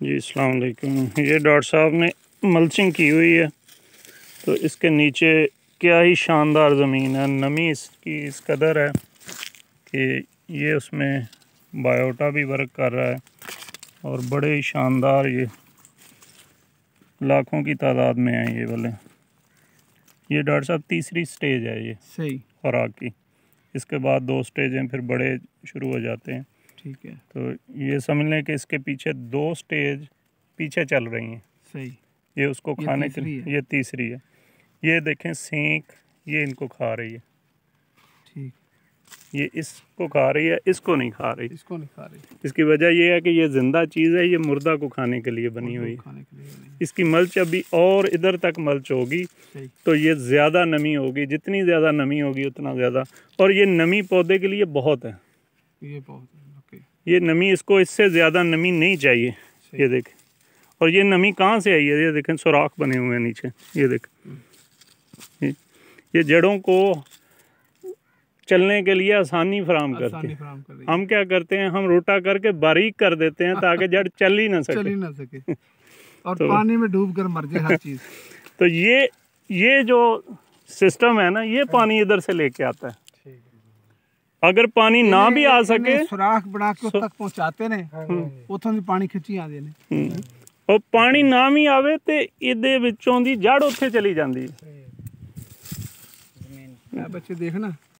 जी अलकुम ये डॉक्टर साहब ने मल्चिंग की हुई है तो इसके नीचे क्या ही शानदार ज़मीन है। नमी इसकी इस कदर है कि ये उसमें बायोटा भी वर्क कर रहा है और बड़े ही शानदार ये लाखों की तादाद में है ये वाले। ये डॉक्टर साहब तीसरी स्टेज है ये सही। खुराक की। इसके बाद दो स्टेज हैं फिर बड़े शुरू हो जाते हैं। ठीक है। तो ये समझ लें कि इसके पीछे दो स्टेज पीछे चल रही हैं। सही। ये उसको ये खाने के लिए ये तीसरी है। ये देखें सेंक ये इनको खा रही है। ठीक। ये इसको खा रही है इसको नहीं खा रही। इसको नहीं खा रही। इसकी वजह ये है कि ये ज़िंदा चीज़ है ये मुर्दा को खाने के लिए बनी हुई। बनी इसकी मल्च अभी और इधर तक मल्च होगी तो ये ज़्यादा नमी होगी जितनी ज़्यादा नमी होगी उतना ज़्यादा। और ये नमी पौधे के लिए बहुत है। ये बहुत ओके ये नमी इसको इससे ज़्यादा नमी नहीं चाहिए। ये देखें। और ये नमी कहाँ से आई है? ये देखें सुराख बने हुए हैं नीचे। ये देखें। ये, जड़ों को चलने के लिए आसानी फराम करते हैं। हम क्या करते हैं? हम रोटा करके बारीक कर देते हैं ताकि जड़ चल ही ना चल सके ही ना सके। और पानी में डूब कर मर जाए हर चीज़। तो ये ये जो सिस्टम है ना ये पानी इधर से लेके आता है। ਅਗਰ ਪਾਣੀ ਨਾ ਵੀ ਆ ਸਕੇ ਸੁਰਾਖ ਬਣਾ ਕੇ ਉਸ ਤੱਕ ਪਹੁੰਚਾਤੇ ਨੇ। ਉਥੋਂ ਦੀ ਪਾਣੀ ਖਿੱਚੀ ਆਉਂਦੇ ਨੇ। ਉਹ ਪਾਣੀ ਨਾ ਵੀ ਆਵੇ ਤੇ ਇਹਦੇ ਵਿੱਚੋਂ ਦੀ ਜੜ ਉੱਥੇ ਚਲੀ ਜਾਂਦੀ ਹੈ। ਬੱਚੇ ਦੇਖਣਾ